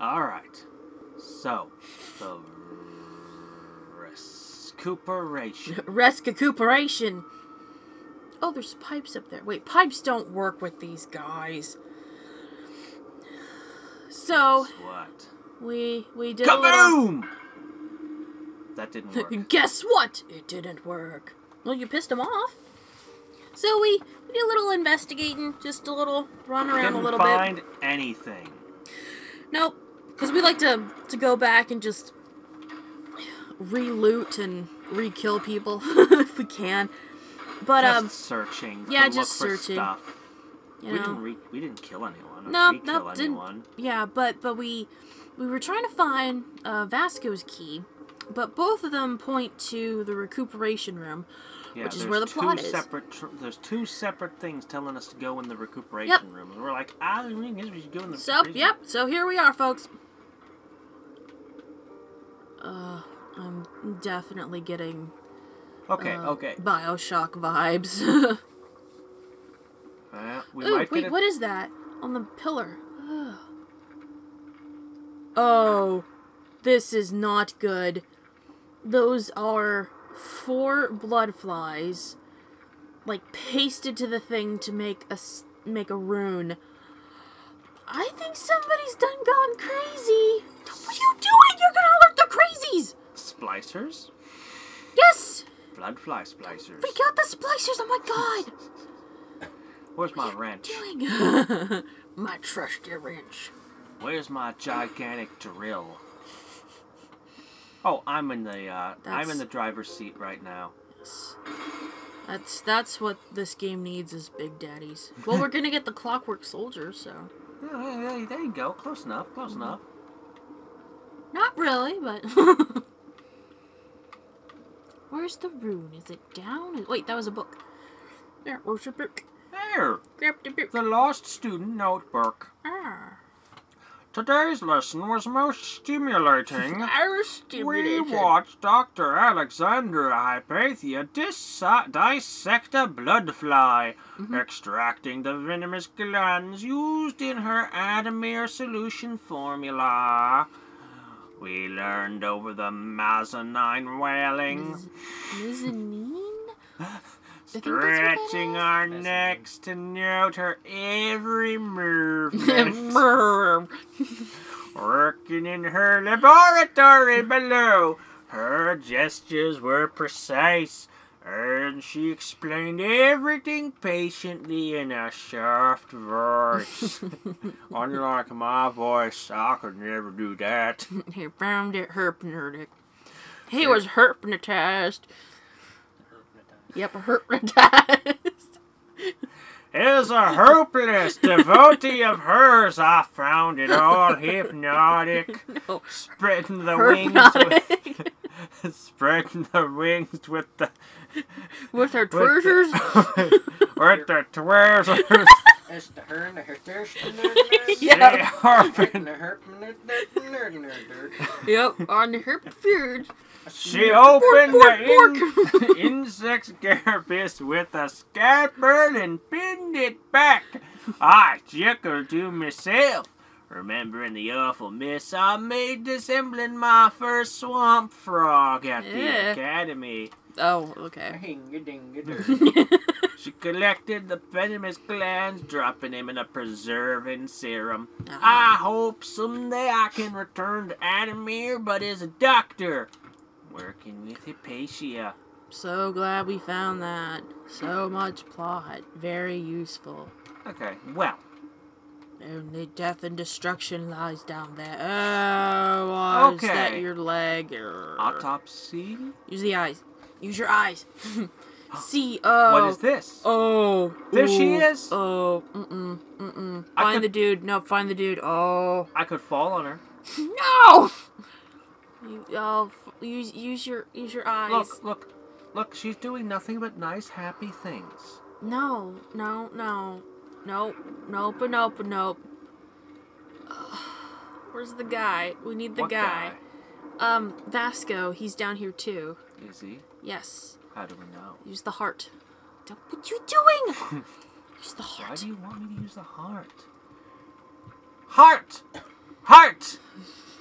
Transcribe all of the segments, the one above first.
All right. So, the recuperation. Recuperation. Oh, there's pipes up there. Wait, pipes don't work with these guys. So Guess what? we we did. Kaboom! That didn't work. Guess what? It didn't work. Well, you pissed him off. So we, we did a little investigating, just a little run around didn't a little bit. find anything. Nope, because we like to to go back and just re-loot and re-kill people if we can. But just um, searching. yeah, just searching, Stuff. you we know, didn't. Re- we didn't kill anyone. no, re-kill no, didn't. anyone. Yeah, but but we we were trying to find uh, Vasco's key, but both of them point to the recuperation room. Yeah, which is where the plot is. There's two separate things telling us to go in the recuperation Yep. room, and we're like, ah, we should go in the. So yep, so here we are, folks. Uh, I'm definitely getting Okay, uh, okay. Bioshock vibes. Uh, we Ooh, might wait, a- what is that on the pillar? Ugh. Oh, this is not good. Those are four blood flies, like pasted to the thing to make a make a rune. I think somebody's done gone crazy. What are you doing? You're gonna alert the crazies. splicers, Yes, blood fly splicers. we got the splicers. Oh my god. Where's my wrench? Doing my trusty wrench. Where's my gigantic drill? Oh, I'm in the uh, I'm in the driver's seat right now. Yes. That's that's what this game needs is big daddies. Well, we're gonna get the Clockwork Soldier, so Yeah, yeah, yeah, there you go. Close enough. Close Mm-hmm. enough. not really, but where's the rune? Is it down? Wait, that was a book. There, where's your book? There, Grab the book. the lost student notebook. Ah, Today's lesson was most stimulating. I was We watched Dr. Alexandria Hypatia dis- dissect a blood fly, extracting the venomous glands used in her Addermire solution formula. We learned over the mezzanine wailing, Mezzanine. Think that's what that stretching is. our necks to note her every movement. Brr. Working in her laboratory below, her gestures were precise, and she explained everything patiently in a soft voice. Unlike my voice, I could never do that. he found it hypnotic. He was hypnotized. Yep, a hypnotized. As a hopeless devotee of hers, I found it all hypnotic. no, Spreading the wings with, spreading the wings with the With her with the- treasures. with the tweezers. It's the her and the her thirst and Yeah. They harping. the herp and the nerd and nerd. yep, on the herpetophage. She opened Bork, the in- insect scarabus with a scabbard and pinned it back. I chuckled to myself, remembering the awful mess I made dissembling my first swamp frog at the Yeah. academy. Oh, okay. Hinga dinga dur. She collected the venomous glands, dropping them in a preserving serum. Ah. I hope someday I can return to Addermire, but as a doctor, working with Hypatia. So glad we found that. So much plot. Very useful. Okay, well, Only death and destruction lies down there. Oh, why is that your leg? Autopsy. Use the eyes. Use your eyes. See, oh. What is this? Oh. There she is. Oh. Mm-mm. Mm-mm. Find could- the dude. No, find the dude. Oh. I could fall on her. No! You, oh, use, use your, use your eyes. Look, look, look. She's doing nothing but nice, happy things. No, no, no. Nope, nope, and nope, and nope. Where's the guy? We need the what guy. Um, Vasco, he's down here too. Is he? Yes. How do we know? Use the heart. Don't, what you doing? Use the heart. Why do you want me to use the heart? Heart! Heart!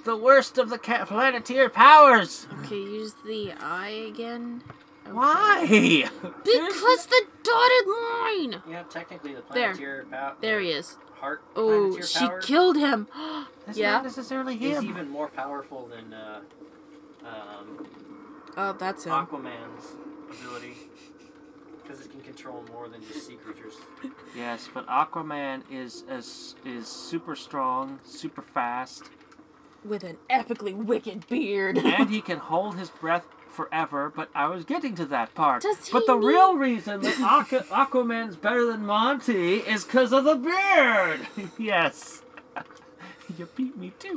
The worst of the ca- planeteer powers! Okay, use the eye again. Okay. Why? Because the dotted line! Yeah, technically the There. Planeteer pow- There he is. Heart Oh, she power killed him. That's Yeah. not necessarily is him. even more powerful than uh, um, oh, that's him. Aquaman's ability. Because it can control more than just sea creatures. Yes, but Aquaman is is is super strong, super fast, With an epically wicked beard. and he can hold his breath forever. But I was getting to that part. Does but the need- real reason that Aqu- Aquaman's better than Monty is because of the beard. yes. You beat me to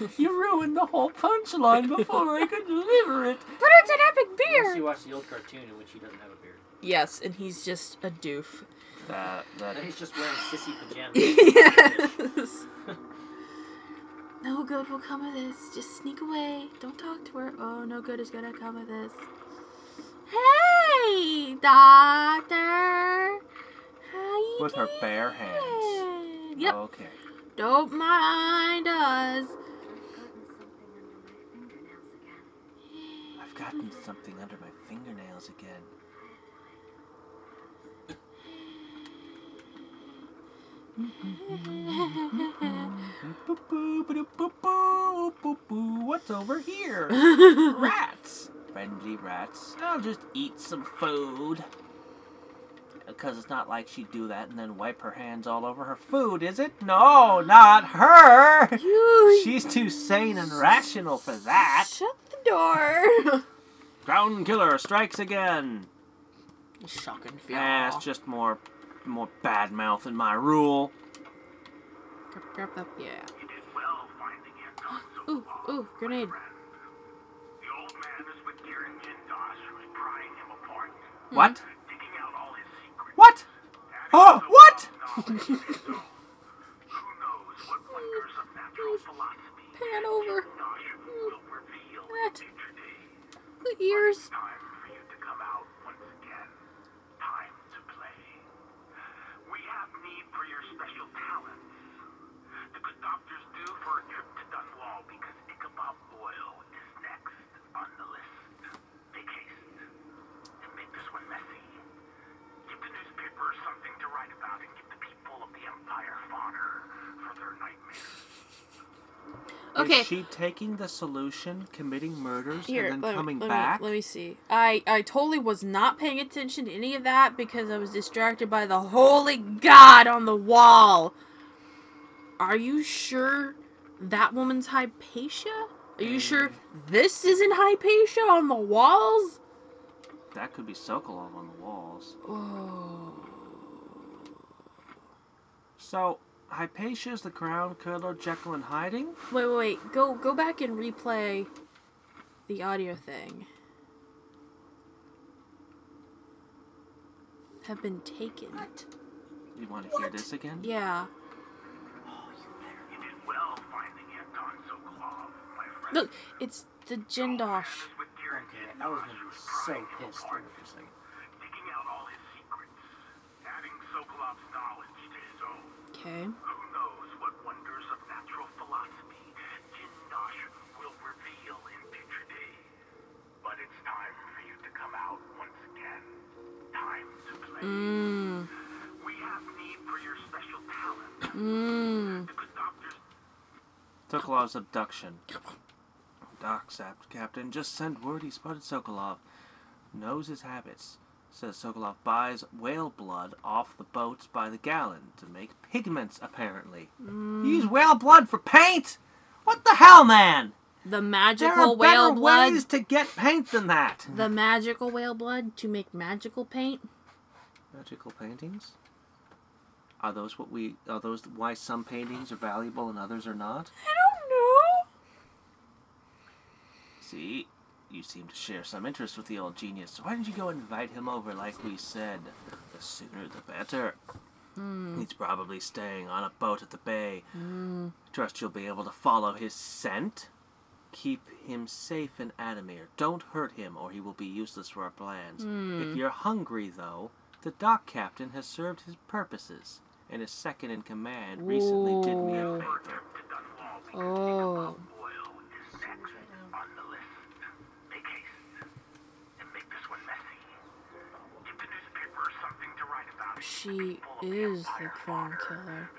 it. You ruined the whole punchline before I could deliver it. But it's an epic Unless beard! you watch the old cartoon in which he doesn't have a beard. Yes, and he's just a doof. That that Then he's just wearing sissy pajamas. yes. No good will come of this. Just sneak away. Don't talk to her. Oh, no good is gonna come of this. Hey, doctor. How you with her bare hands. Yep. Okay. Don't mind us. I've gotten something under my fingernails again. Boop, boo, ba-doop, boop, boo, boop, boo. What's over here? rats. Friendly rats. I'll just eat some food. Because it's not like she'd do that and then wipe her hands all over her food, is it? No, not her. You She's too sane and rational for that. shut the door. Crown killer strikes again. Shocking Yeah, it's just more, more bad mouth in my rule. Grab, grab that. Yeah. You did well finding Anton so Ooh, ooh, grenade. The old man is with Kirin Jindosh, who's prying him apart, What? digging out all his secrets. What? Oh, what? Knowledge of his own. Who knows what wonders of natural philosophy Pan over. Jindosh will reveal in What? future days. The ears. Time for you to come out once again. Time to play. We have need for your special talents. The good doctor's due for a trip to Dunwall because Ichabod Boyle is next on the list. Make haste and make this one messy. Give the newspapers something to write about and give the people of the Empire fodder for their nightmares. Okay. Is she taking the solution, committing murders, Here, and then let me, coming let, back? Me, let me see. I I totally was not paying attention to any of that because I was distracted by the holy God on the wall. Are you sure that woman's Hypatia? Are you sure this isn't Hypatia on the walls? That could be Sokolov on the walls. Oh. So, Hypatia's the crown killer Jekyll in hiding? Wait, wait, wait. Go go back and replay the audio thing. Have been taken. What? You want to hear this again? Yeah. Oh, you did well finding Anton Sokolov, my friend. Look, it's the Jindosh. Okay, I was gonna be so pissed for a second. digging out all his secrets, adding Sokolov's knowledge to his own. Okay. Who knows what wonders of natural philosophy Jindosh will reveal in future days. But it's time for you to come out once again. Time to play. Mmm. We have need for your special talent. Mm. The good doctors Sokolov's abduction. Doc Sap Captain just sent word he spotted Sokolov. Knows his habits. Says Sokolov buys whale blood off the boats by the gallon to make pigments, apparently. Mm. Use whale blood for paint? What the hell, man? The magical There are magical better whale blood. ways to get paint than that. The magical whale blood to make magical paint. Magical paintings? Are those what we? Are those why some paintings are valuable and others are not? I don't know. See, you seem to share some interest with the old genius. So why didn't you go invite him over like we said? The sooner the better. Hmm. He's probably staying on a boat at the bay. Hmm. Trust you'll be able to follow his scent. Keep him safe in Addermire. Don't hurt him, or he will be useless for our plans. Hmm. If you're hungry, though, the dock captain has served his purposes, and his second in command recently did me a favor. Oh. Oil is next on the list. Make haste and make this one messy. Give the newspaper something to write about. She is the crown killer.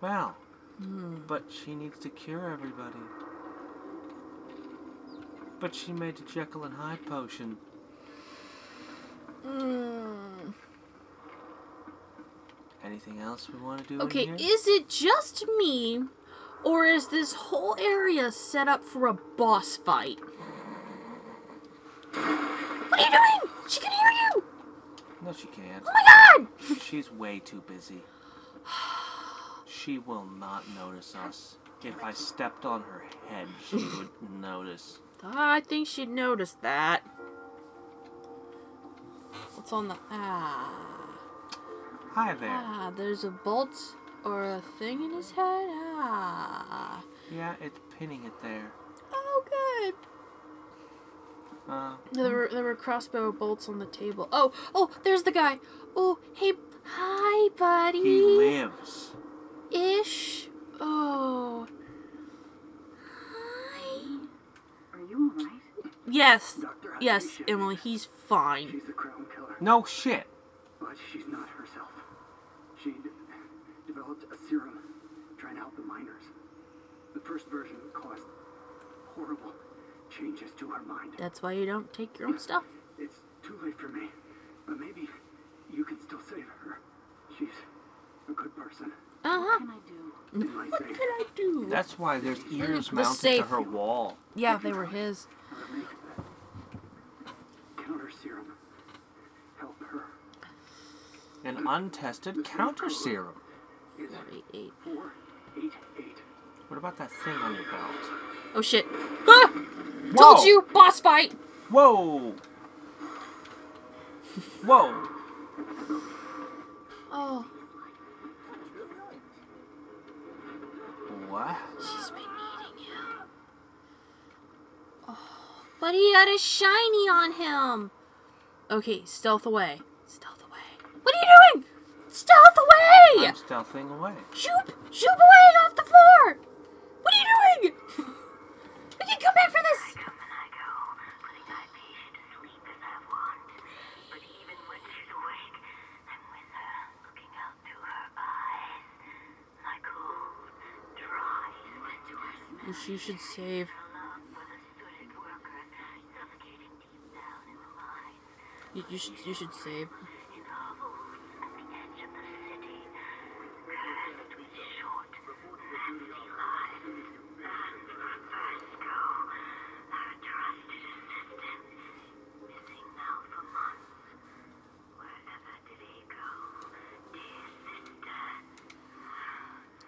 Well, Hmm. but she needs to cure everybody. But she made a Jekyll and Hyde potion. Mm. Anything else we want to do Okay, in here? is it just me, or is this whole area set up for a boss fight? What are you doing? She can hear you! No, she can't. Oh my god! She's way too busy. She will not notice us. If I stepped on her head, she would notice. I think she'd notice that. What's on the. Ah. Hi there. Ah, there's a bolt or a thing in his head? Ah. Yeah, it's pinning it there. Oh, good. Uh, There were, there were crossbow bolts on the table. Oh, oh, there's the guy. Oh, hey, hi, buddy. he lives. Ish. Oh. Hi. Are you alright? Yes. Doctor, Yes, Emily, he's fine. She's the crown killer, No shit. but she's not herself. She d- developed a serum trying to help the miners. The first version caused horrible changes to her mind. That's why you don't take your own stuff. It's too late for me, but maybe you can still save her. She's a good person. Uh huh. can I do? What can I do? That's why there's ears The mounted to safe. her wall. Yeah, they were his. Or make the counter serum help her. An untested counter serum. Is 488. 488. What about that thing on your belt? Oh shit. Ah! Whoa! Told you! Boss fight! Whoa! Whoa! Oh, What? she's been eating him. Oh, but he had a shiny on him. Okay, stealth away. Stealth away. What are you doing? Stealth away! I'm stealthing away. Shoop! Shoop away off the floor! What are you doing? we can come back for this! come and I go, putting my patient to sleep as I want. But even when she's awake, I'm with her, looking out through her eyes. My cold, dry sweat to her smell. She should save. Alone with the sooted workers, suffocating deep down in the mines. You, you should you should save. In hovels at the edge of the city, cursed with short, nasty lives. And Vasco, our trusted assistant, missing now for months. Wherever did he go, dear sister? You, you should save. Long to take him apart, to roll in the mess, running against his slippery skull. Yeah. Fighting myself against his red fever. In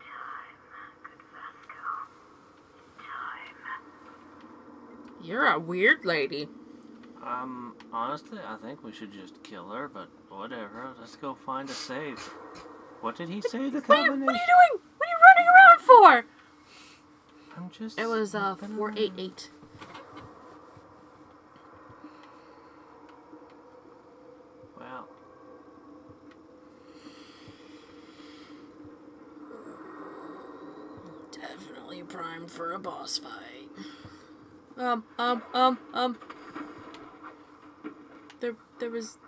time, good Vasco. In time. You're a weird lady. Um, honestly, I think we should just kill her, but whatever. Let's go find a safe. What did he say the What combination? what are you doing? What are you running around for? I'm just. It was uh four eight eight. Well, Definitely primed for a boss fight. Um, um, um, um. There, there was.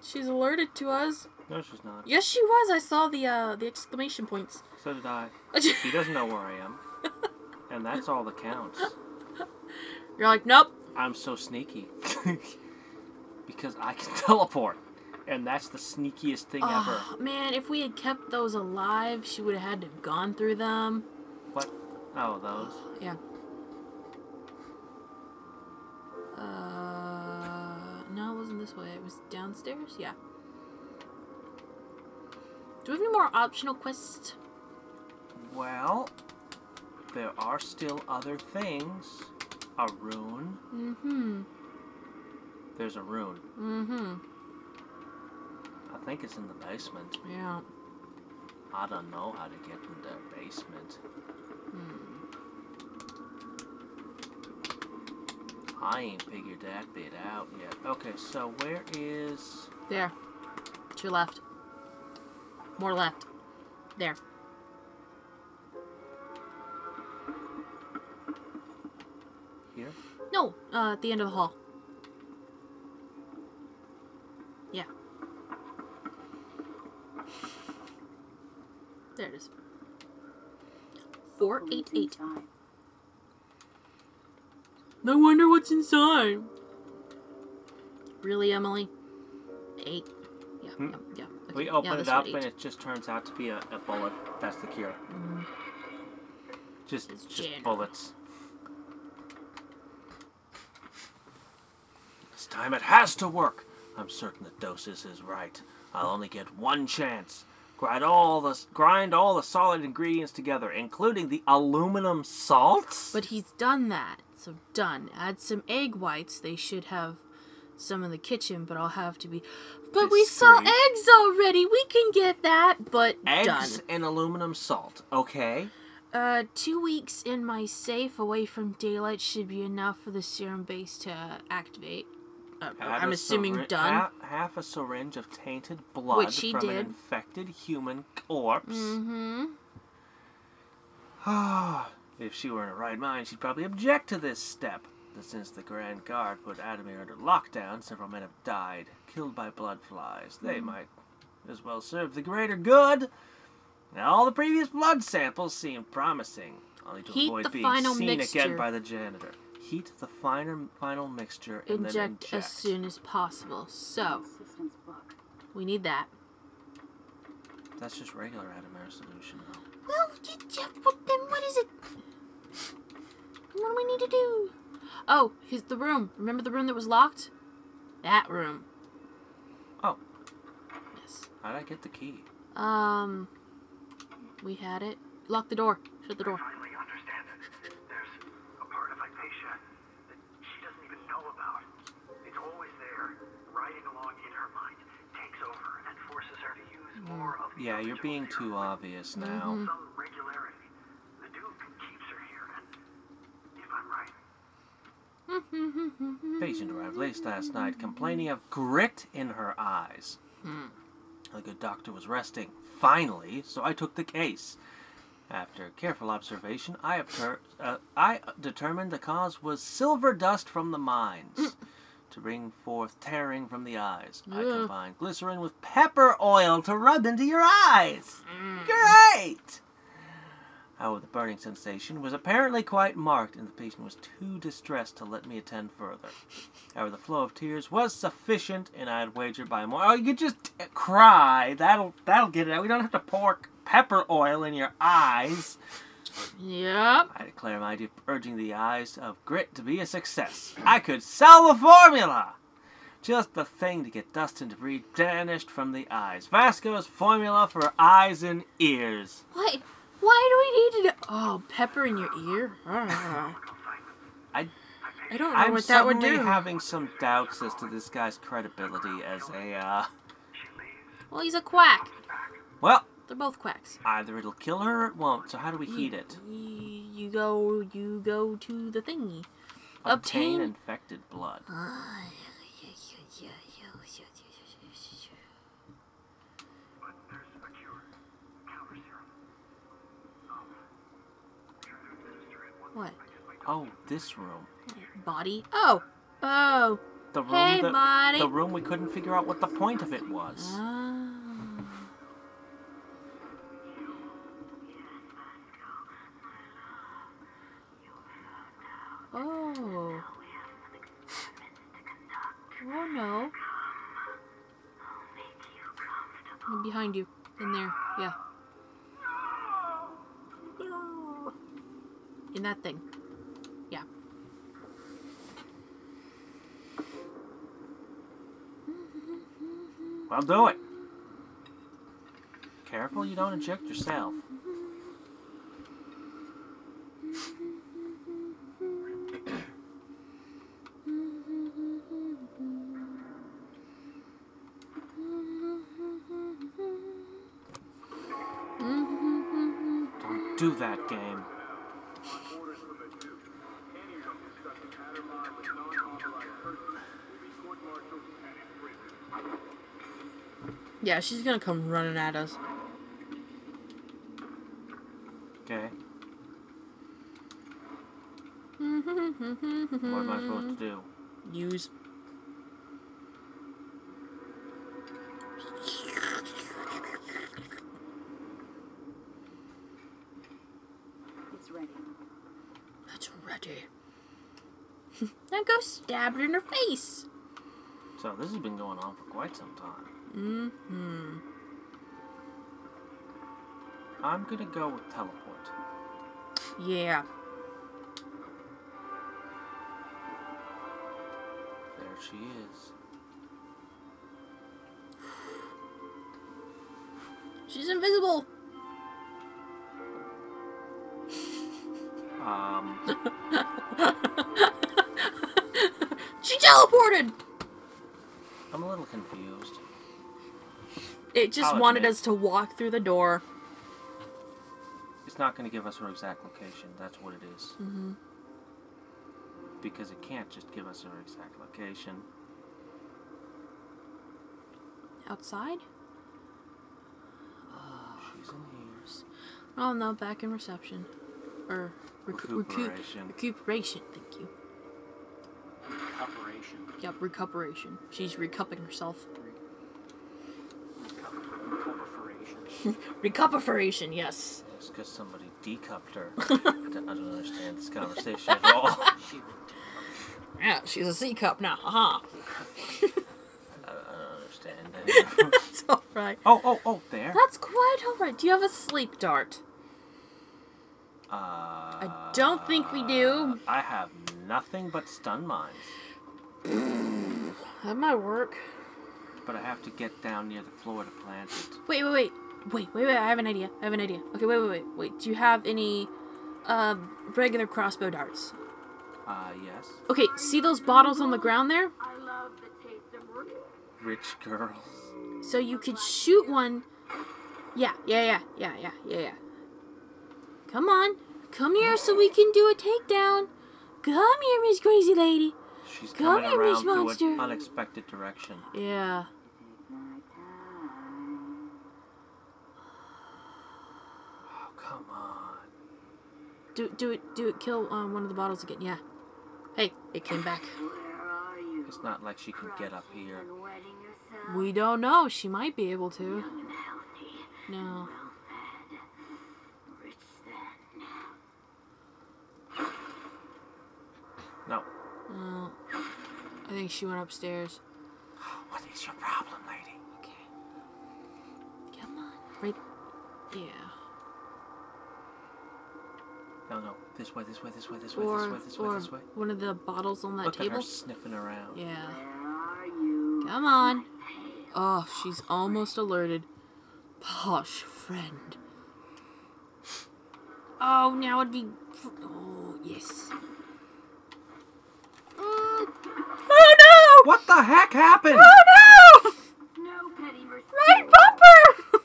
She's alerted to us. No, she's not. Yes, she was. I saw the uh the exclamation points. So did I. She doesn't know where I am, and that's all that counts. You're like, nope. I'm so sneaky because I can teleport, and that's the sneakiest thing ever. Oh, man, if we had kept those alive, she would have had to have gone through them. What? Oh, those. Yeah. Uh, no, it wasn't this way. It was downstairs. Yeah. Do we have any more optional quests? Well, there are still other things. A rune. Mm-hmm. There's a rune. Mm-hmm. I think it's in the basement. Yeah. I don't know how to get in the basement. Hmm. I ain't figured that bit out yet. Okay, so where is... There. To your left. More left. There. Here? No, uh, at the end of the hall. Yeah. There it is. Four eight eight. No wonder what's inside. Really, Emily? Eight. Yeah, Hmm. yeah, yeah. We open this it up and it just turns out to be a, a bullet. That's the cure. Mm-hmm. Just, It's just Janet. bullets. This time it has to work. I'm certain that Dosis is right. I'll only get one chance. Grind all the grind all the solid ingredients together, including the aluminum salts. But he's done that, so done. Add some egg whites. They should have some in the kitchen, but I'll have to be. But we saw eggs already. We can get that, but Eggs done. and aluminum salt. Okay. Uh, two weeks in my safe away from daylight should be enough for the serum base to activate. Uh, I'm assuming done. Half, half a syringe of tainted blood from did. an infected human corpse. Mm-hmm. if she were in her right mind, she'd probably object to this step. But since the Grand Guard put Addermire under lockdown, several men have died, killed by blood flies. They Hmm. might as well serve the greater good. Now, all the previous blood samples seem promising, only to Heat avoid being seen mixture. again by the janitor. Heat the finer, final mixture and then Inject inject. as soon as possible. So we need that. That's just regular Addermire solution, though. Well, you, you, what, then what is it? What do we need to do? Oh, here's the room. Remember the room that was locked? That room. Oh. Yes. How'd I get the key? Um, we had it. Lock the door. Shut the door. finally understand that there's a part of Hypatia Patient arrived late last night, complaining of grit in her eyes. Hmm. The good doctor was resting, finally, so I took the case. After careful observation, I, uh, I determined the cause was silver dust from the mines. to bring forth tearing from the eyes, I Ugh. combined glycerin with pepper oil to rub into your eyes. Great! However, the burning sensation was apparently quite marked, and the patient was too distressed to let me attend further. However, the flow of tears was sufficient, and I'd wager by more. Oh, you could just cry. That'll that'll get it out. We don't have to pour pepper oil in your eyes. Yep. I declare my of urging the eyes of grit to be a success. I could sell the formula. Just the thing to get dust and debris banished from the eyes. Vasco's formula for eyes and ears. Why? Why do we need to? know- Oh, pepper in your ear. I I don't know I'm what that would do. having some doubts as to this guy's credibility as a, uh, Well, he's a quack. well, They're both quacks. either it'll kill her or it won't, so how do we heat it? You, you go. You go to the thingy. Obtain Obtain. infected blood. Ah, But there's a cure. Counter serum. Um, try to administer it once What? I get my Oh, this room. Body. Oh. Oh. The room Hey, that, buddy. The room we couldn't figure out what the point of it was. Ah. Oh. Oh no. Behind you. In there. Yeah. In that thing. Yeah. Well, do it. Careful you don't inject yourself. Yeah, she's gonna come running at us. Okay. What am I supposed to do? Use. It's ready. That's ready. now go stab her in her face. So this has been going on for quite some time. Mm-hmm. I'm gonna go with teleport. Yeah. There she is. She's invisible. Um, She teleported. I'm a little confused. It just I'll wanted admit. us to walk through the door. It's not gonna give us her exact location. That's what it is. Mm-hmm. Because it can't just give us her exact location. Outside? She's in here. Oh no, back in reception. Or recu- recu- Recuperation. recuperation. Thank you. Operation. Yep, recuperation. She's recupping herself. Recuperation. Yes. It's because somebody decupped her. I don't, understand this conversation at all. Yeah, she's a C cup now. Haha. I, I don't understand. That's alright. oh, oh, oh, there. That's quite alright. Do you have a sleep dart? Uh, I don't think we do. I have nothing but stun mines. That might work. But I have to get down near the floor to plant it. Wait, wait, wait. Wait, wait, wait. I have an idea. I have an idea. Okay, wait, wait, wait. Wait, do you have any uh, regular crossbow darts? Uh, yes. Okay, see those bottles on the ground there? I love the taste of root. Rich girls. So you could shoot one. Yeah, yeah, yeah, yeah, yeah, yeah, yeah. Come on. Come here so we can do a takedown. Come here, Miss Crazy Lady. She's Come coming here, around through Monster. an unexpected direction. Yeah. Oh, come on. Do do it do it kill um, one of the bottles again. Yeah. Hey, it came back. Where are you? It's not like she can get up here. And wetting yourself? We don't know. She might be able to. Young. No. Well fed. Rich then. No. Uh, I think she went upstairs. What is your problem, lady? Okay. Come on. Right. Yeah. No, no. This way, this way, this way, this way, Or this way, this way, or this way. one of the bottles on that Look at table. her sniffing around. Yeah. Where are you? Come on. Oh, she's almost alerted. Posh friend. Oh, now it'd be. Oh, yes. Mm. Oh no! What the heck happened? Oh no! No petty mercy. Right bumper!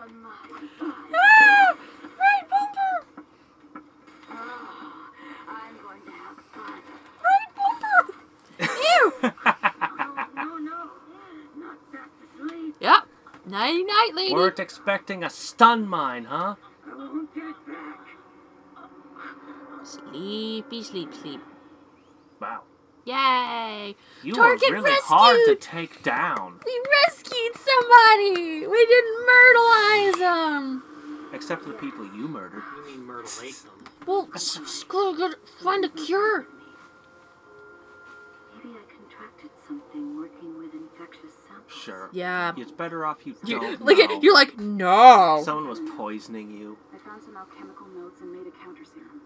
On my side. Ah! Right bumper! Oh, I'm going to have fun. Right bumper! Ew! Oh, no, no. Not back to sleep. yep. Nighty night, lady. Weren't expecting a stun mine, huh? I won't get back. Sleepy, sleep, sleep. Wow. Yay! You Target were really hard to take down. We rescued somebody! We didn't myrtleize them! Except for the people you murdered. You mean Myrtle ate them? Well, s- s- go go find a cure. Sure. Yeah. It's better off you You, don't look know. at you're like no. Someone was poisoning you. I found some alchemical notes and made a counter serum.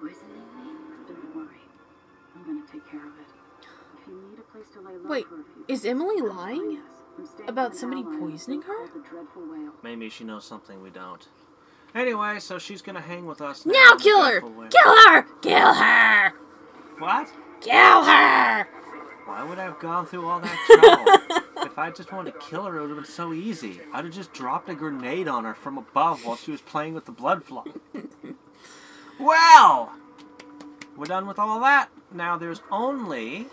Poisoning me? Don't worry. I'm gonna take care of it. If you need a place to lay low Wait, for a few is Emily lying yes. I'm staying about somebody poisoning her? called The Dreadful Wale. Maybe she knows something we don't. Anyway, so she's gonna hang with us now. Now kill her! Kill her! Kill her! What? Kill her! Why would I have gone through all that trouble? If I just wanted to kill her, it would have been so easy. I'd have just dropped a grenade on her from above while she was playing with the blood fly. well, we're done with all that. Now there's only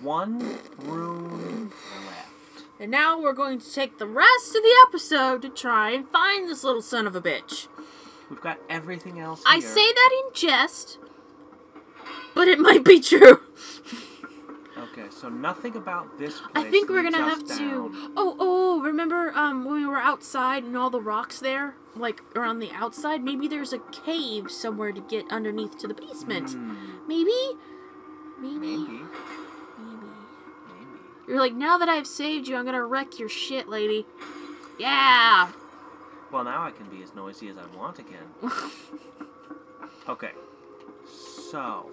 one room left. And now we're going to take the rest of the episode to try and find this little son of a bitch. We've got everything else. I say that in jest, but it might be true. Okay, so nothing about this place. I think we're gonna have down. to. Oh, oh! Remember, um, when we were outside and all the rocks there, like around the outside. Maybe there's a cave somewhere to get underneath to the basement. Hmm, Maybe, maybe, maybe, maybe. maybe. You're like, now that I've saved you, I'm gonna wreck your shit, lady. Yeah. Well, now I can be as noisy as I want again. okay, so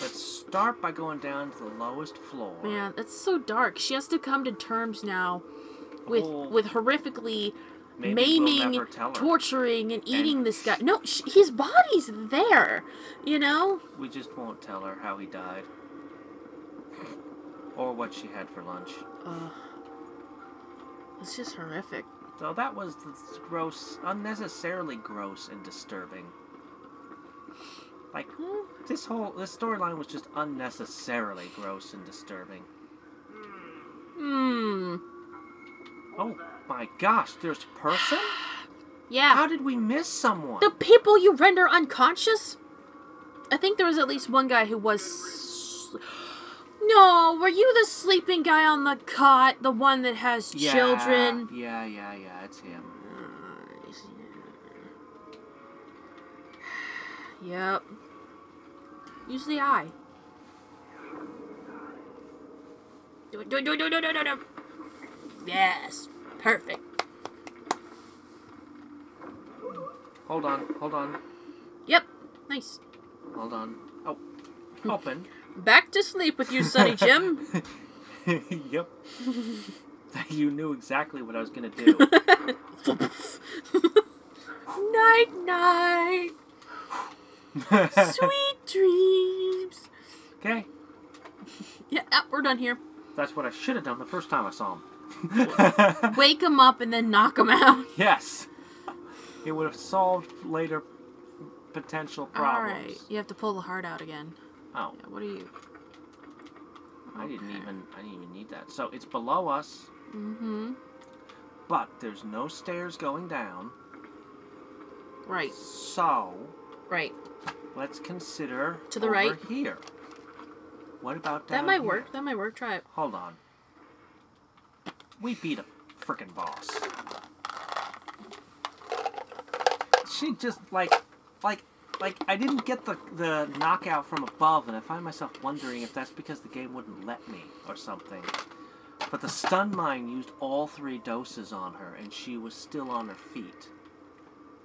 let's start by going down to the lowest floor. Man, that's so dark. She has to come to terms now with Oh. with horrifically Maybe we'll maiming, her. torturing, and eating And- this guy. No, sh- his body's there. You know. We just won't tell her how he died. Or what she had for lunch. Ugh. It's just horrific. So that was the gross, unnecessarily gross and disturbing. Like, this whole, this storyline was just unnecessarily gross and disturbing. Hmm. Oh my gosh, there's a person? Yeah. How did we miss someone? the people you render unconscious? I think there was at least one guy who was. No, were you the sleeping guy on the cot? The one that has Yeah, children? Yeah, yeah, yeah, it's him. Yep. Use the eye. Do it, do it, do it, do it, do it, do it. Yes. Perfect. Hold on, hold on, Yep. Nice. hold on. Oh, open. Back to sleep with you, Sonny Jim. yep. you knew exactly what I was gonna do. night, night. Sweet dreams. okay, Yeah, yep, we're done here. that's what I should have done the first time I saw him. Wake him up and then knock him out. yes, it would have solved later potential problems. All right, you have to pull the heart out again. Oh, Yeah, what are you? I didn't Okay. even I didn't even need that. So it's below us, Mm-hmm. but there's no stairs going down. Right, So right. Let's consider To the over right? here. What about down That might here? work. That might work. Try it. Hold on. We beat a frickin' boss. She just like, like, like I didn't get the the knockout from above, and I find myself wondering if that's because the game wouldn't let me or something. But the stun mine used all three doses on her, and she was still on her feet.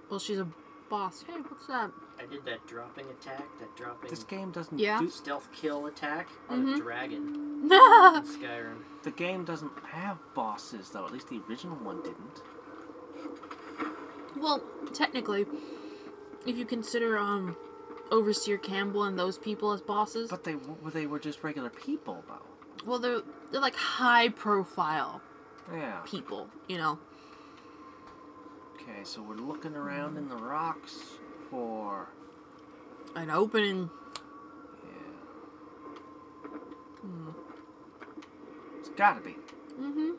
Well, she's a boss. Hey, what's up? I did that dropping attack, that dropping This game doesn't Yeah. do. stealth kill attack on Mhm. a dragon in Skyrim. The game doesn't have bosses though. At least the original one didn't. Well, technically, if you consider um, Overseer Campbell and those people as bosses, But they w- they were just regular people though. well, they're they're like high profile Yeah. people. You know. Okay, so we're looking around in the rocks for An opening. yeah. Hmm. It's gotta be. Mm-hmm.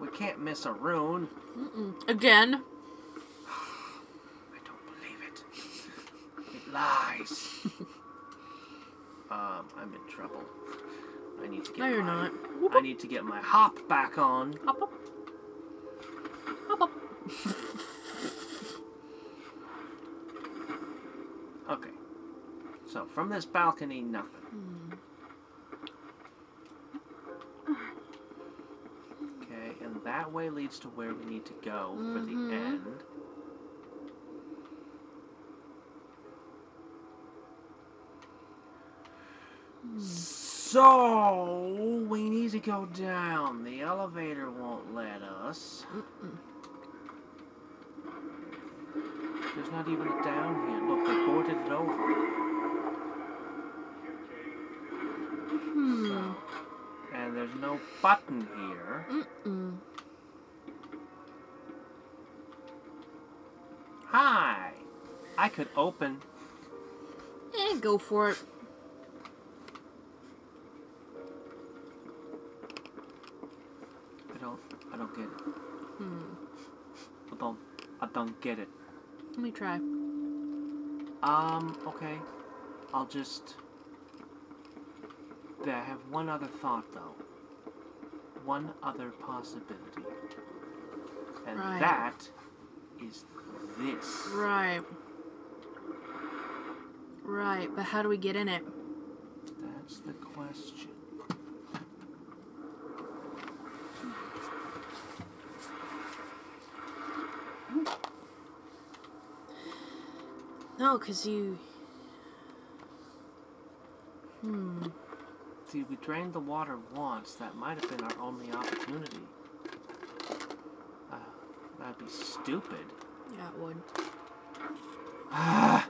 We can't miss a rune. Mm-mm. Again. I don't believe it. It lies. um, I'm in trouble. I need to get No, you're my, not. I need to get my hop back on. Hop up. Okay. So from this balcony, nothing. Okay, and that way leads to where we need to go for the Mhm. end. So we need to go down. The elevator won't let us. There's not even a down here. Look, they boarded it over. Hmm. And there's no button here. Mm-mm. Hi! I could open. Eh, go for it. I don't. I don't get it. Hmm. I don't. I don't get it. Let me try. Um. Okay. I'll just. There, I have one other thought though. One other possibility. And Right. that is this. Right. Right, but how do we get in it? That's the question. No, because you. Hmm. See, we drained the water once. That might have been our only opportunity. Uh, that'd be stupid. Yeah, it would. Ah!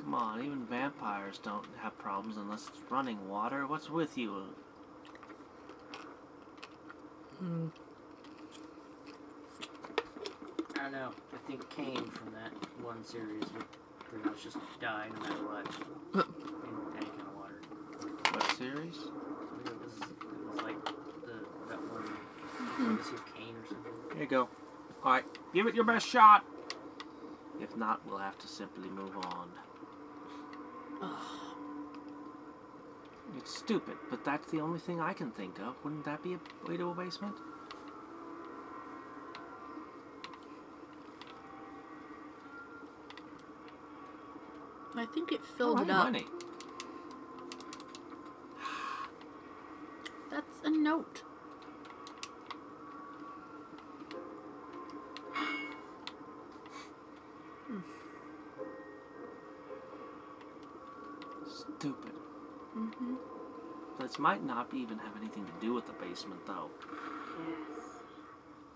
Come on, even vampires don't have problems unless it's running water. What's with you? Hmm. I don't know. I think Kain from that one series would pretty much just die no matter what. in any kind of water. What series? I think it was, it was like the that one Legacy of Kain or something. Here you go. Alright, give it your best shot. If not, we'll have to simply move on. It's stupid, but that's the only thing I can think of. Wouldn't that be a way to a basement? I think it filled oh, it up. money. That's a note. Stupid. Mm-hmm. This might not even have anything to do with the basement, though. Yes,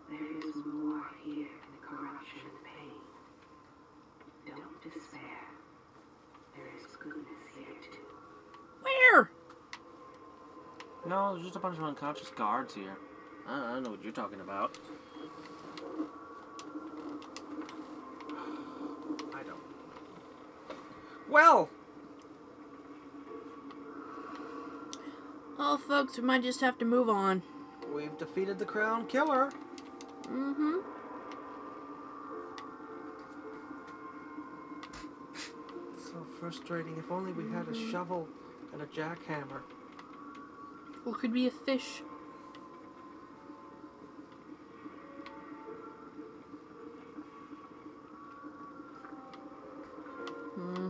there is more here in the corruption and pain. Don't despair. There is goodness here too. Where? No, there's just a bunch of unconscious guards here. I I don't know what you're talking about. I don't. Well, Well, folks, we might just have to move on. we've defeated the Crown Killer. Mm-hmm. So frustrating. If only we had a shovel and a jackhammer. Or could be a fish. Hmm.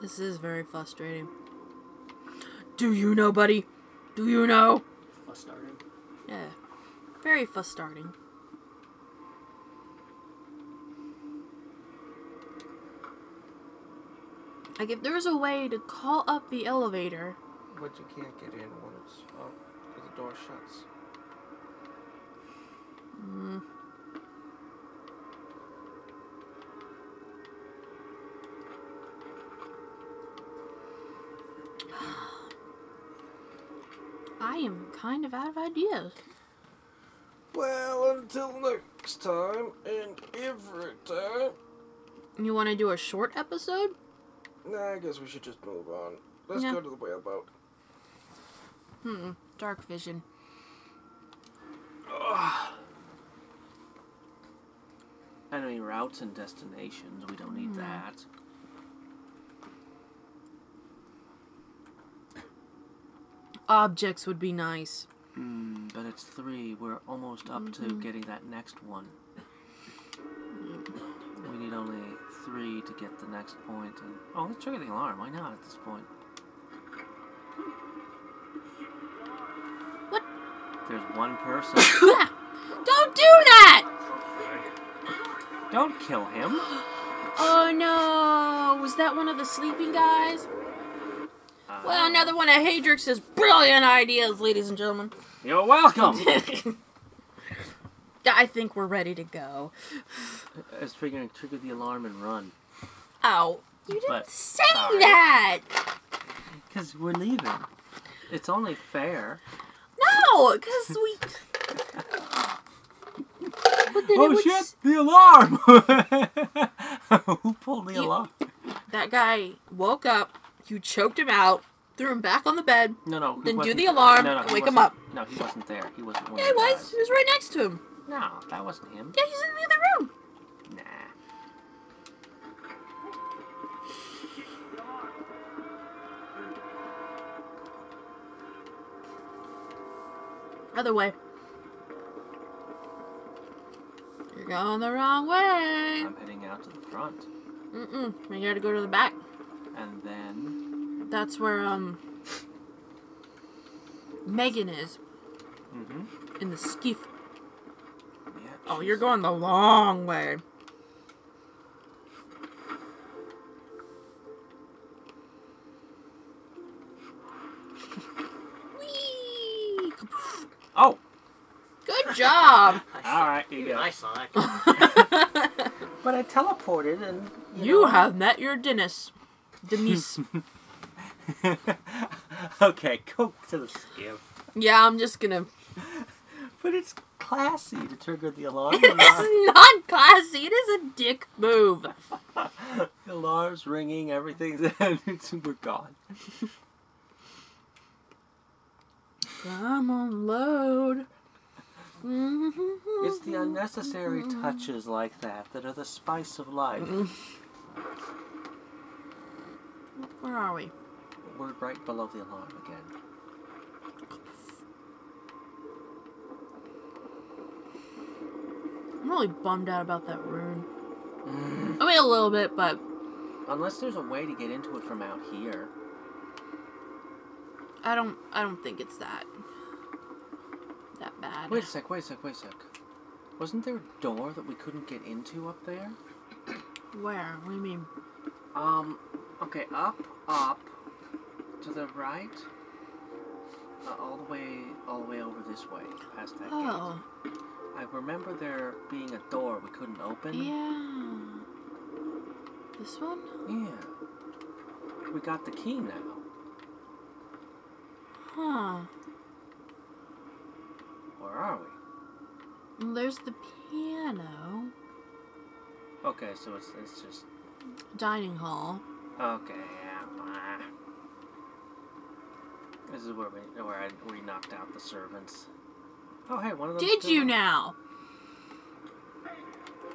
This is very frustrating. Do you know, buddy? Do you know? Started. Yeah. Very frustrating. Like, if there's a way to call up the elevator. But you can't get in when it's oh, 'cause the door shuts. Mm. I am kind of out of ideas. Well, until next time, and every time. You want to do a short episode? Nah, I guess we should just move on. Let's Yeah. go to the whaleboat. Hmm. Dark vision. Enemy routes and destinations. We don't need that. Objects would be nice. Hmm, but it's three. We're almost up to getting that next one. We need only three to get the next point. And oh, let's trigger the alarm. Why not at this point? What? There's one person. Don't do that! don't kill him. Oh no! Was that one of the sleeping guys? Uh, Well, another one of Hadriex's brilliant ideas, ladies and gentlemen. You're welcome. I think we're ready to go. I was figuring to trigger the alarm and run. Oh, You didn't But- say sorry. that! Because we're leaving. It's only fair. No, because we. Oh shit! s- The alarm! Who pulled the You- alarm? That guy woke up, you choked him out, threw him back on the bed. No, no. he Then do the alarm no, no, and wake him up. No, he wasn't there. He wasn't one Yeah, he was. guys. He was right next to him. No, that wasn't him. Yeah, he's in the other room. Nah. Other way. You're going the wrong way. I'm heading out to the front. Mm-mm. You gotta go to the back. And then. That's where, um... Meagan is. Mm-hmm. In the skiff. Yeah, Oh, you're going the long way. Whee! Oh! Good job. Alright, you go. I saw that. But I teleported and. you know- have met your Dennis. Denise. okay, go to the skiff. yeah, I'm just gonna. But it's classy to trigger the alarm. It is not classy. It is a dick move. the alarm's ringing, everything's we're gone. Come on, load. It's the unnecessary touches like that that are the spice of life. Where are we? We're right below the alarm again. Really bummed out about that rune. I mean, a little bit, but Unless there's a way to get into it from out here. I don't. I don't think it's that that bad. Wait a sec, wait a sec, wait a sec. Wasn't there a door that we couldn't get into up there? Where? What do you mean? Um, okay, up, up, to the right, uh, all the way, all the way over this way, past that Oh, gate. I remember there being a door we couldn't open. yeah. This one? Yeah. We got the key now. Huh. Where are we? Well, there's the piano. Okay, so it's it's just Dining hall. okay. Yeah. ah. This is where we where I, we knocked out the servants. Oh hey, one of them. Did you now?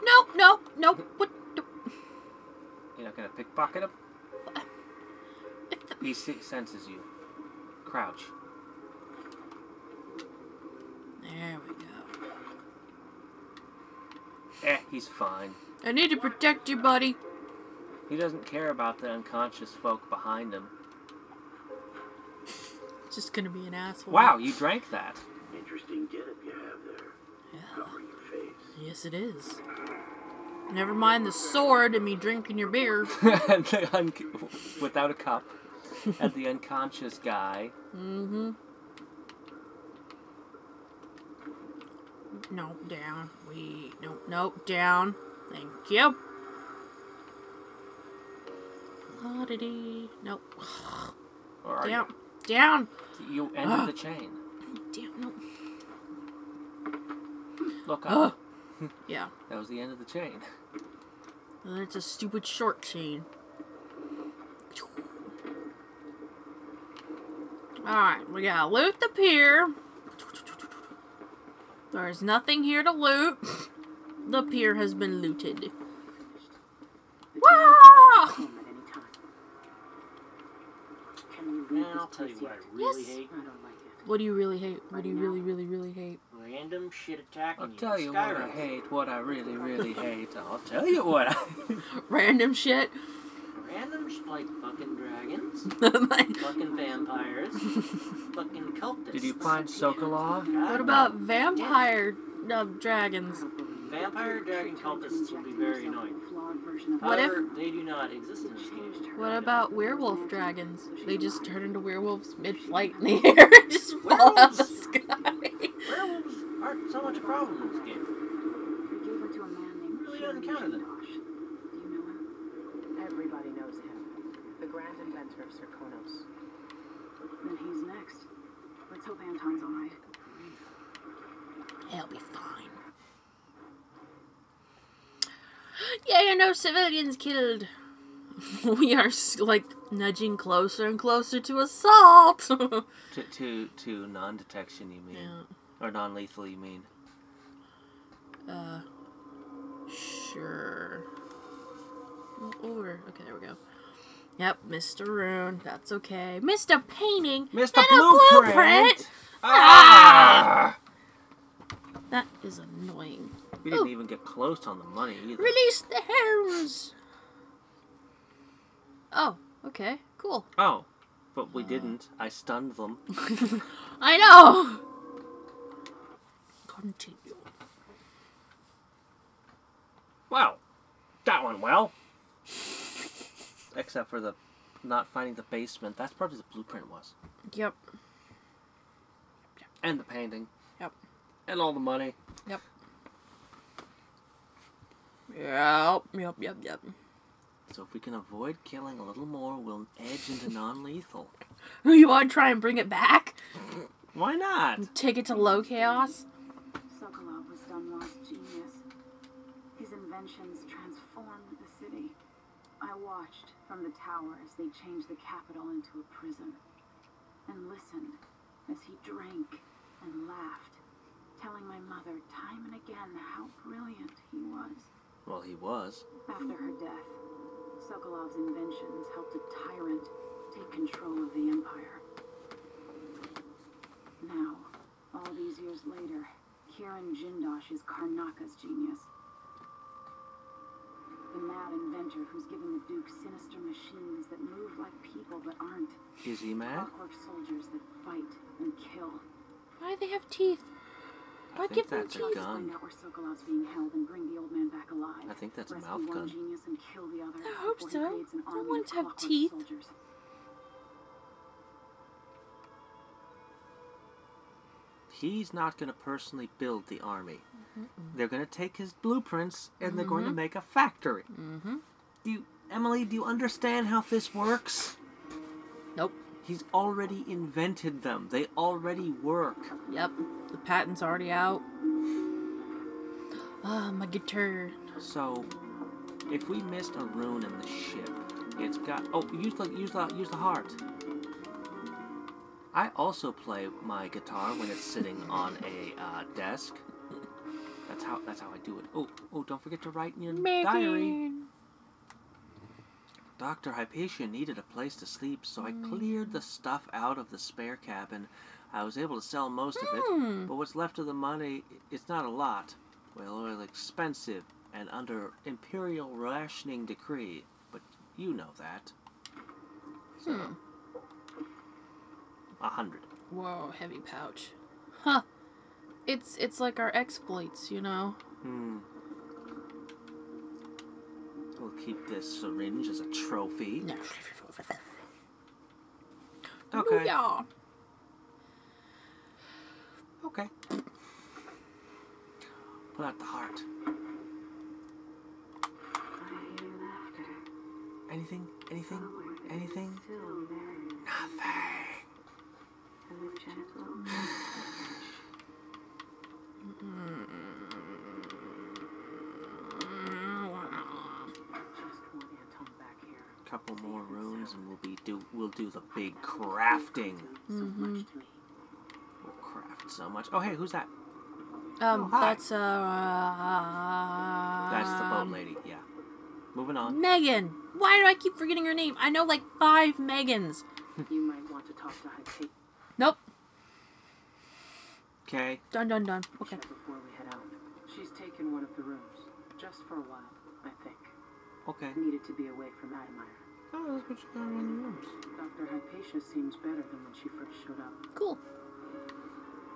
Nope, nope, nope. What? the- You're not gonna pickpocket him. The, He senses you. Crouch. there we go. Eh, he's fine. I need to protect you, buddy. He doesn't care about the unconscious folk behind him. Just gonna be an asshole. Wow, you drank that. Interesting getup you have there. Yeah. Covering your face. Yes, it is. Never mind the sword and me drinking your beer. and the un- without a cup. And the unconscious guy. Mm-hmm. No, down. We no, no, down. Thank you. La-di-dee. Nope. Or are Down. Down. you? You ended the chain. Down. No. Look Ugh. up. Yeah. That was the end of the chain. And it's a stupid short chain. Alright, we gotta loot the pier. There's nothing here to loot. The pier has been looted. Wah! Home at any time. Can we leave Man, this I'll tell you what I really Yes. hate. I don't like it. What do you really hate? What do you really, really, really hate? Random shit attacking I'll you. tell in you what I hate, what I really, really hate. I'll tell you what I Random shit. Random sh- like fucking dragons, what fucking vampires, fucking cultists. Did you find Sokolov? What about vampire uh, dragons? Vampire dragon cultists will be very annoying. Flawed version of What if- they do not exist in this game. What about werewolf dragons? They just turn into werewolves mid-flight in the air and just fall out of the Werewolves? sky. Werewolves aren't so much a problem in this game. We gave her to a man named Really Kirin don't count it. Jindosh. Do you know him? Everybody knows him. The grand inventor of Karnaca. Then he's next. Let's hope Anton's alright. He'll be fine. Yeah, no civilians killed. we are like nudging closer and closer to assault. To to to non-detection, you mean, yeah. or non-lethal, you mean? Uh, sure. Over. Okay, there we go. Yep, Mr. Rune. That's okay. Mr. Painting. Mr. and a Blueprint. Ah! That is annoying. We didn't Ooh. even get close on the money either. Release the hounds. Oh, okay, cool. Oh, but we didn't. I stunned them. I know. Continue. Wow, that went well. Except for the not finding the basement. That's probably the blueprint was, Yep. and the painting, Yep. and all the money. Yep. Yep. Yep. Yep. Yep. So if we can avoid killing a little more, we'll edge into non-lethal. You want to try and bring it back? Why not? Take it to low chaos? Sokolov was Dunwall's genius. His inventions transformed the city. I watched from the tower as they changed the capital into a prison, and listened as he drank and laughed, telling my mother time and again how brilliant he was. Well, he was. After her death, Sokolov's inventions helped a tyrant take control of the empire. Now, all these years later, Kirin Jindosh is Karnaca's genius. The mad inventor who's given the Duke sinister machines that move like people but aren't. Is he mad? Clockwork soldiers that fight and kill. Why do they have teeth? I Why think give them that's a teeth? Gun. out where Sokolov's being held and bring the old man back alive. I think that's a mouth gun. genius and kill the other. I hope so. He creates an I want to have teeth. Soldiers. He's not going to personally build the army. Mm-hmm, mm-hmm. They're going to take his blueprints and they're going to mm-hmm. make a factory. Mm-hmm. Do you, Emily? Do you understand how this works? He's already invented them. They already work. Yep. The patent's already out. Ah, my guitar. So, if we missed a rune in the ship, it's got. Oh, use the use the use the heart. I also play my guitar when it's sitting on a uh, desk. That's how that's how I do it. Oh, oh! Don't forget to write in your diary. Dr. Hypatia needed a place to sleep, so I cleared the stuff out of the spare cabin. I was able to sell most of it, Hmm. but what's left of the money, it's not a lot. Well, oil expensive and under imperial rationing decree, but you know that. So, Hmm. a hundred. Whoa, heavy pouch. Huh. It's it's like our exploits, you know. Hmm. We'll keep this syringe as a trophy. Okay. Yeah. Okay. Pull out the heart. I hear laughter. Anything? Anything? Somewhere there is Anything? Nothing. And the gentle message. Just want Anton back here. Couple more runes and we'll be do we'll do the big crafting. So much to me. We'll craft so much. Oh hey, who's that? Um, Oh, that's uh. That's the boat lady. Yeah. Moving on. Meagan. Why do I keep forgetting her name? I know like five Megans. You might want to talk to Hypatia Nope. Okay. Done. Done. Done. Okay. before we head out. She's taken one of the rooms. Just for a while, I think. Okay. Needed to be away from Addermire. Oh, that's what you got in the rooms. Dr. Hypatia seems better than when she first showed up. Cool.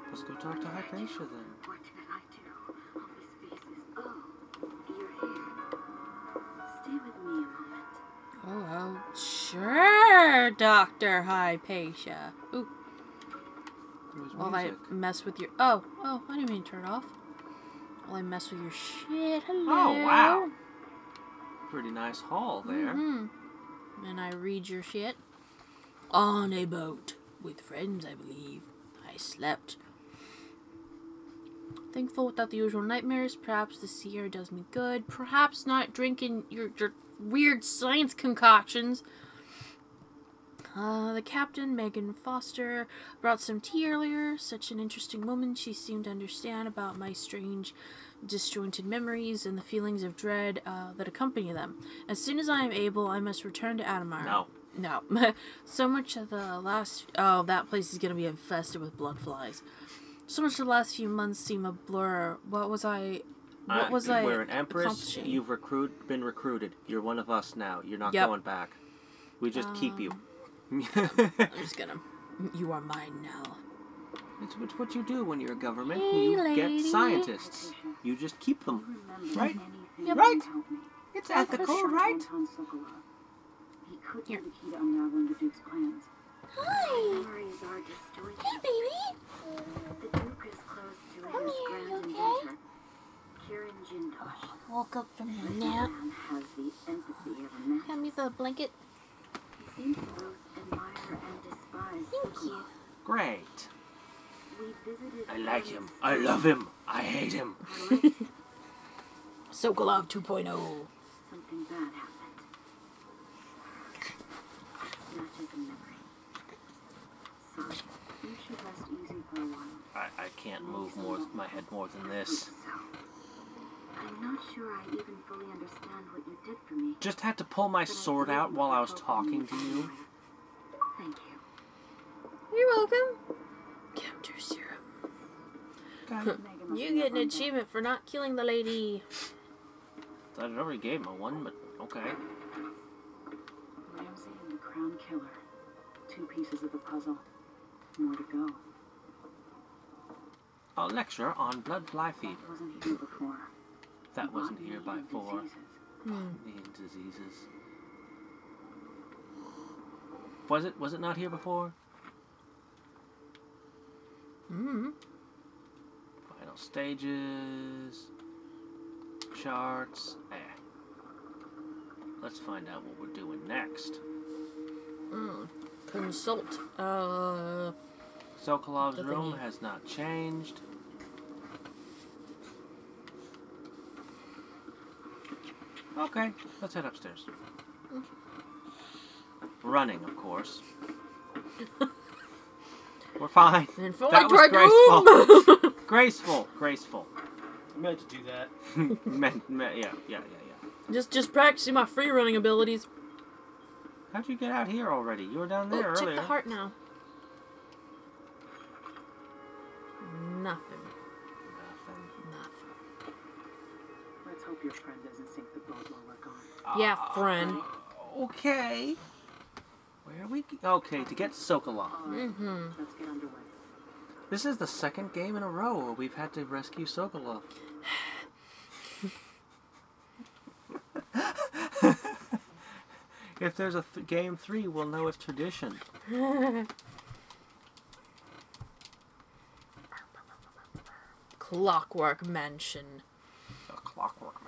Let's go talk to Hypatia then. What did I do? All these faces. Oh, you're here. Stay with me a moment. Oh, oh. Sure, Doctor Hypatia. Ooh. There's While I music. mess with your. Oh, oh, I didn't mean to turn it off. While I mess with your shit. Hello. Oh, wow. Pretty nice haul there. hmm And I read your shit. On a boat with friends, I believe. I slept. Thankful without the usual nightmares. Perhaps the sea air does me good. Perhaps not drinking your, your weird science concoctions. Uh, the captain, Meagan Foster, brought some tea earlier. Such an interesting woman. She seemed to understand about my strange, disjointed memories and the feelings of dread uh, that accompany them. As soon as I am able, I must return to Addermire. No. No. so much of the last. Oh, that place is going to be infested with blood flies. So much of the last few months seem a blur. What was I. What Uh, was I. We're an empress. You've recruit been recruited. You're one of us now. You're not Yep. going back. We just keep you. I'm just gonna. You are mine now. it's, it's what you do when you're a government. Hey, you lady. get scientists. You just keep them. Right? Yep. Right. can help me. It's I ethical, shot right? He could Here. the key to unraveling the Duke's plans. Hi. Memories. Hey, baby. The Duke is close to Come his here, grand you okay? inventor, Kirin Jindosh. Oh, woke up from This your nap. man has the empathy of a man. Hand me the blanket. He seems to both admire and despise Thank you. Great. We visited I like him. I love him. I hate him. I liked. Sokolov 2.0. Something bad happened. Snatches of memory. Sorry. You should rest easy for a while. I, I can't move more my head more than this. I'm not sure I even fully understand what you did for me. Just had to pull my sword out while I was talking to you. Thank you. You're welcome. Counter serum. You get an achievement for not killing the lady. I already gave him a one, but okay. Ramsey and the Crown Killer. Two pieces of the puzzle. More to go. A lecture on blood fly fever. That wasn't here before. That wasn't here by four. diseases. Hmm. The diseases. Was it? Was it not here before? Hmm. Final stages. Charts. Eh. Let's find out what we're doing next. Mm. Consult. Uh. Sokolov's room has not changed. Okay, let's head upstairs. Running, of course. We're fine. And forward That was toward graceful. doom. graceful, graceful. I meant to do that. Men, men, yeah, yeah, yeah, yeah. just, just practicing my free running abilities. How'd you get out here already? You were down Oh, there check earlier. the heart now. Nothing. Nothing. Nothing. Let's hope your friend doesn't sink the boat while we're gone. Yeah, friend. Uh, okay. Where are we? Okay, to get Sokolov. Mm-hmm. Let's get underway. This is the second game in a row where we've had to rescue Sokolov. if there's a th- game three, we'll know it's tradition. Clockwork Mansion.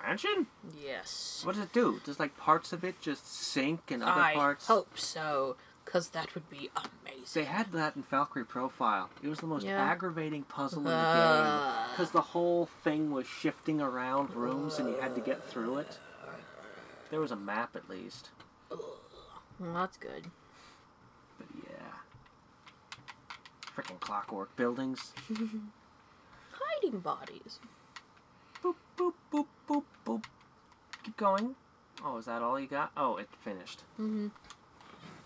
Mansion? Yes. What does it do? Does like parts of it just sink and other I parts? hope so, because that would be amazing. They had that in Valkyrie Profile. It was the most Yeah. aggravating puzzle in the Uh. game because the whole thing was shifting around rooms and you had to get through it. There was a map at least, Well, that's good. but yeah. Freaking clockwork buildings. Hiding bodies. Boop boop boop boop boop. Keep going. Oh, is that all you got? Oh, it finished. Mm-hmm.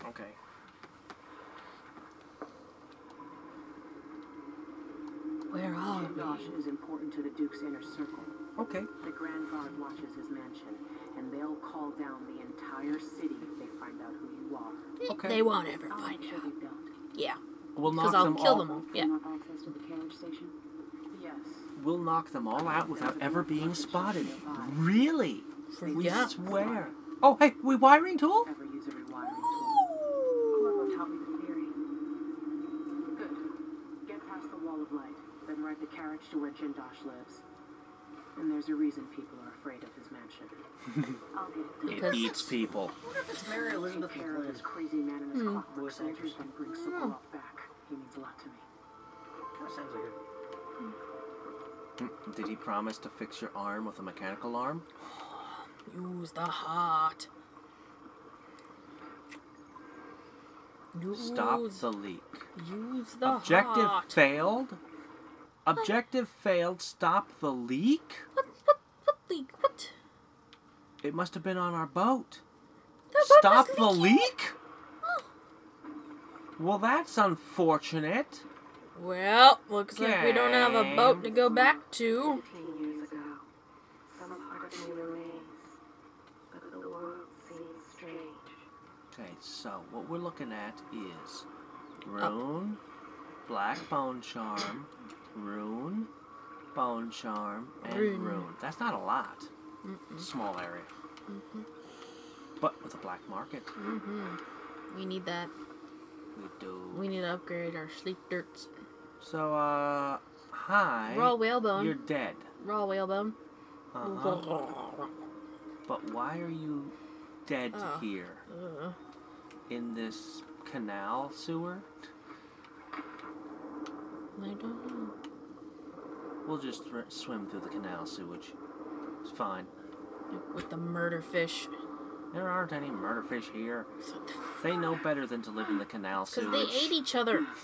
Okay. Where are Jindosh we? is important to the Duke's inner circle. Okay. The Grand Guard watches his mansion, and they'll call down the entire city if they find out who you are. Okay. They won't ever find make out. Yeah, We'll knock because I'll them kill all. them all. Yeah. Access to the carriage station? Yes. We'll knock them all out without ever being spotted. Really? We Yeah. swear. Oh, hey, we wiring tool? Ever use a rewiring tool? Corvo taught me the theory. Good. Get past ball of light, then ride the carriage to where Jindosh lives. And there's a reason people are afraid of his mansion. I'll get it done. It Because- eats people. It's Mary Elizabeth care this crazy man and his Hmm. clockwork Voice soldiers actress. and bring Sokolov back. He means a lot to me. Kind of sounds like it. Mm, did he promise to fix your arm with a mechanical arm? Use the heart. Use, Stop the leak. Use the Objective heart. failed. Objective failed. Stop the leak. What? What? What leak? What? It must have been on our boat. The Stop the leak? Oh. Well, that's unfortunate. Well, looks like we don't have a boat to go back to. Fifteen years ago, some part of me remains, but the world seems strange. Okay, so what we're looking at is oh. rune, black bone charm, rune, bone charm, and Rune. rune. That's not a lot. Small area. Mm-hmm. But with a black market, mm-hmm. We need that. we do. We need to upgrade our sleep darts. So, uh, hi. Raw whalebone. You're dead. Raw whalebone. Uh-huh. But why are you dead Oh. here Uh, in this canal sewer? I don't know. We'll just swim through the canal sewage. It's fine. With the murder fish. There aren't any murder fish here. They know better than to live in the canal sewage. Because they ate each other.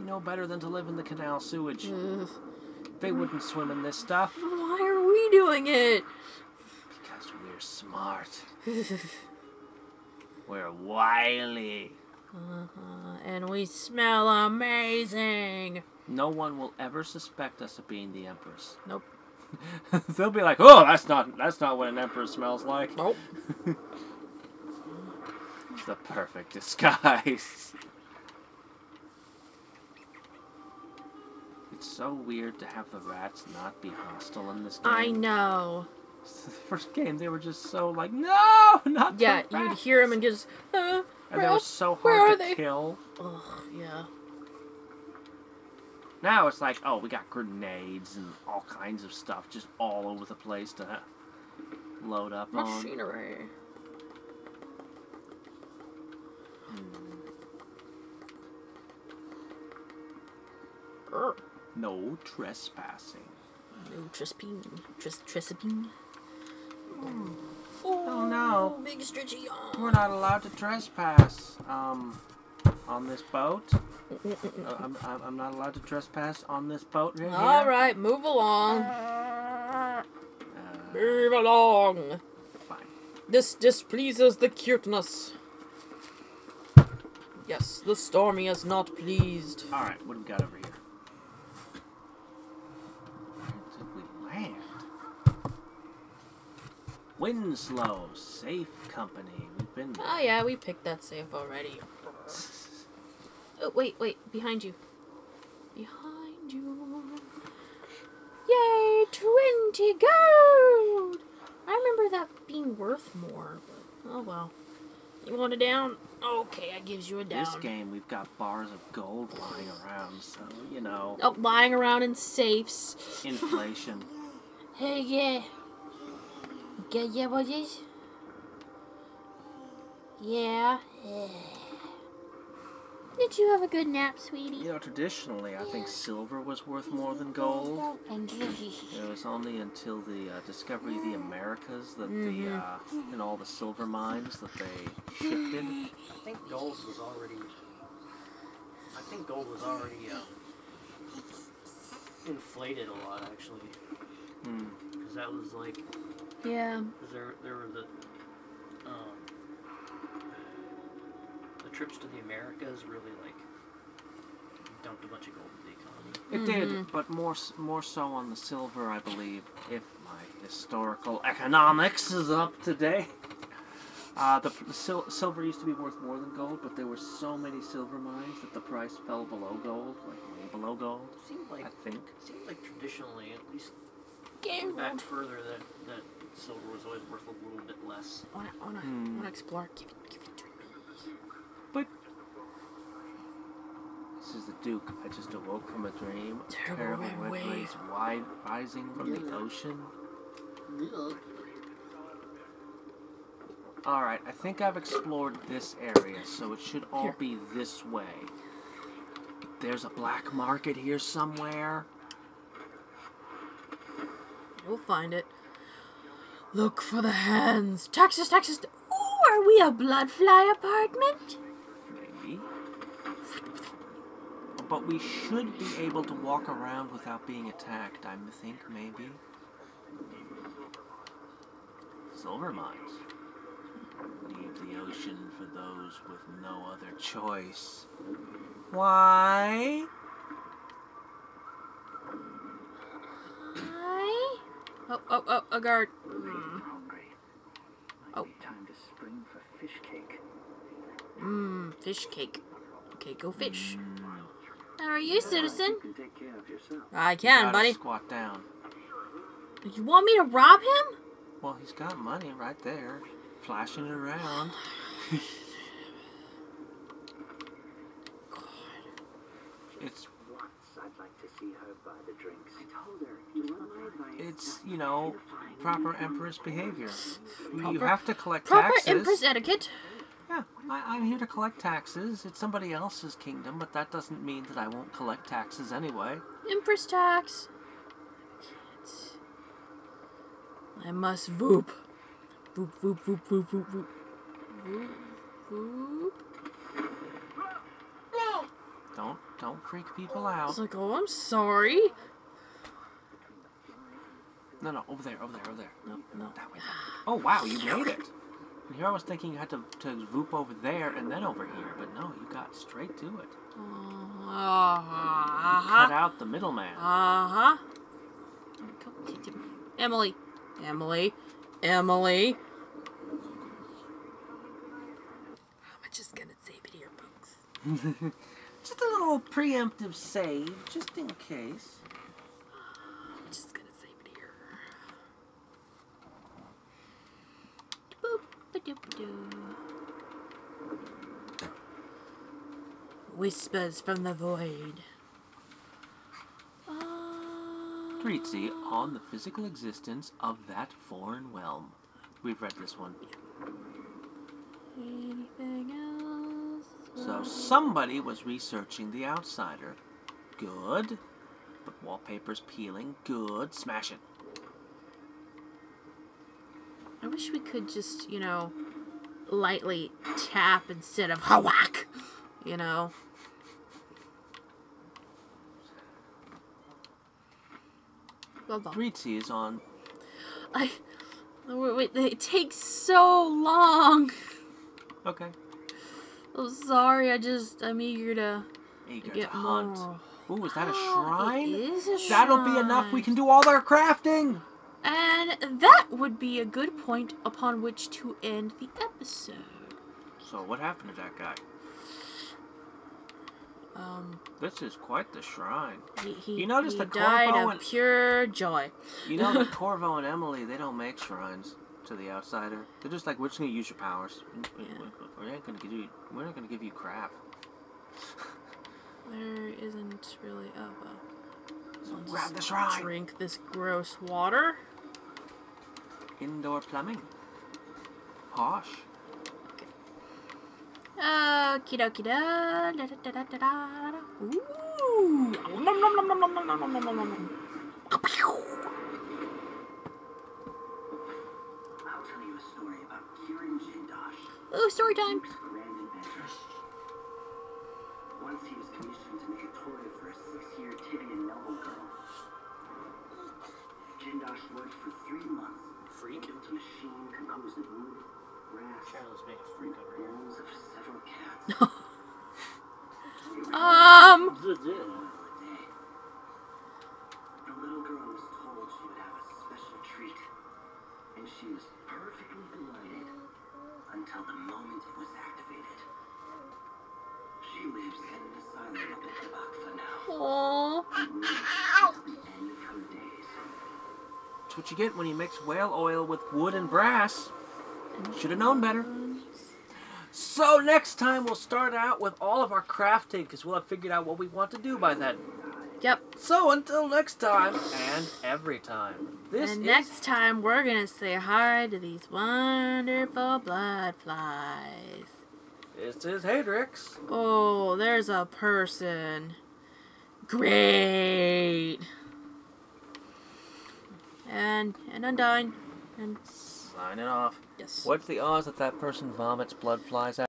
They know better than to live in the canal sewage. Ugh. They wouldn't swim in this stuff Why are we doing it? because we're smart. we're wily. Uh -huh. and we smell amazing. No one will ever suspect us of being the empress. Nope. They'll be like, "Oh, that's not that's not what an empress smells like." Nope. It's the perfect disguise. It's so weird to have the rats not be hostile in this game. I know. The first game, they were just so like, no, not the Yeah, you'd hear them and just, uh, and they were so hard to they? kill. Ugh, yeah. Now it's like, oh, we got grenades and all kinds of stuff just all over the place to load up on. Machinery. Grr. No trespassing. No trespassing. Tres- trespassing. Oh, no. Big stretchy arm. We're not allowed to trespass. Um, on this boat. Uh, I'm, I'm I'm not allowed to trespass on this boat right here. All right, move along. Uh, Move along. fine. This displeases the cuteness. Yes, the stormy is not pleased. All right. What do we got over here? Where did we land? Winslow Safe Company. We've been oh, there. Oh yeah, we picked that safe already. Oh wait, wait, behind you. Behind you. Yay, twenty gold! I remember that being worth more, but oh well. You want a down? Okay, I gives you a down. This game, we've got bars of gold lying around, so you know, Oh, lying around in safes. inflation. Hey, yeah. Yeah, yeah, what is? Yeah. Did you have a good nap, sweetie? You know, traditionally, I think silver was worth more than gold. And It was only until the uh, discovery of the Americas that the uh, and all the silver mines that they shifted. I think gold was already. I think gold was already uh, inflated a lot actually, Hmm. because that was like Yeah. because there there were the um, the trips to the Americas really like dumped a bunch of gold into the economy. It did, but more more so on the silver, I believe. If my historical economics is up to date. Uh, the, the sil- silver used to be worth more than gold, but there were so many silver mines that the price fell below gold, like way below gold. seemed like I think. seemed like traditionally, at least Game back further, that that silver was always worth a little bit less. Wanna, wanna, Hmm. wanna explore? Give it, give it to me. But This is the Duke. I just awoke from a dream. Terrible red red wave. waves wide rising from the ocean. Alright, I think I've explored this area, so it should all Here. be this way. There's a black market here somewhere. We'll find it. Look for the hands. Texas, Texas. Ooh, are we a bloodfly apartment? Maybe. But we should be able to walk around without being attacked, I think, maybe. Silver mines. Leave the ocean for those with no other choice. Why? Hi. Oh, oh, oh, a guard. I'm hungry. Might Oh. time to spring for fish cake. Mmm, fish cake. Okay, go fish. Hmm. How are you, citizen? You can take care of yourself. I can, buddy. Squat down. You want me to rob him? Well, he's got money right there, flashing it around. it's Once I'd like to see her buy the drinks. I told her. You want my advice? It's you know proper empress behavior. you have to collect Proper taxes. empress etiquette. Yeah, I, I'm here to collect taxes. It's somebody else's kingdom, but that doesn't mean that I won't collect taxes anyway. Empress tax. I must voop. Voop, voop, voop, voop, voop, voop. Voop, voop. Don't don't freak people out. It's like, oh, I'm sorry. No, no, over there, over there, over there. No, no. That way. that way. Oh wow, you made it. And here I was thinking you had to to voop over there and then over here, but no, you got straight to it. Uh Cut out the middleman. Uh huh. Emily. Emily. Emily. I'm just gonna save it here, folks. Just a little preemptive save, just in case. I'm just gonna save it here. Boop, ba-doop-doo. Whispers from the void. Uh, Treaty on the physical existence of that foreign realm. We've read this one. anything else? So somebody was researching the outsider. Good. But wallpaper's peeling. Good. Smash it. I wish we could just, you know, lightly tap instead of hawack. You know. On. Treaty is on. I. Wait, wait, it takes so long. Okay. I'm sorry. I just I'm eager to Eager get to hunt. more. Ooh, is that a Oh, shrine? It is a That'll be enough. We can do all our crafting. And that would be a good point upon which to end the episode. So what happened to that guy? Um, This is quite the shrine. he, he, You notice he the died Corvo of and- pure joy. You know that Corvo and Emily, they don't make shrines to the outsider. They're just like, we're just gonna use your powers. We- we- we- We ain't gonna give you. We're not gonna give you crap. There isn't really. Oh well. So grab the shrine. Drink this gross water. Indoor plumbing. Posh. Okie dokie da da da da da da da. Ooh. Nom nom nom nom nom nom nom nom nom nom nom. I'll tell you a story about Kirin Jindosh, Ooh, story time. Duke's grand inventor. Once he was commissioned to make a toy for a six-year Tyvian noble girl. Jindosh worked for three months. Freak. Built a machine composed of wood, brass, Charles being a freak over here. Um. The day. The little girl was told she would have a special treat, and she was perfectly delighted until the moment it was activated. She lives in an asylum up at Tabakfa now, Oh. and will until the end of her days. That's what you get when you mix whale oil with wood and brass. Should have known better. So next time we'll start out with all of our crafting because we'll have figured out what we want to do by then. Yep. So until next time and every time. This and is next time we're gonna say hi to these wonderful blood flies. this is Hadriex. Oh, there's a person. Great. And and Undyne. And Signing off. Yes. What's the odds that that person vomits blood flies out?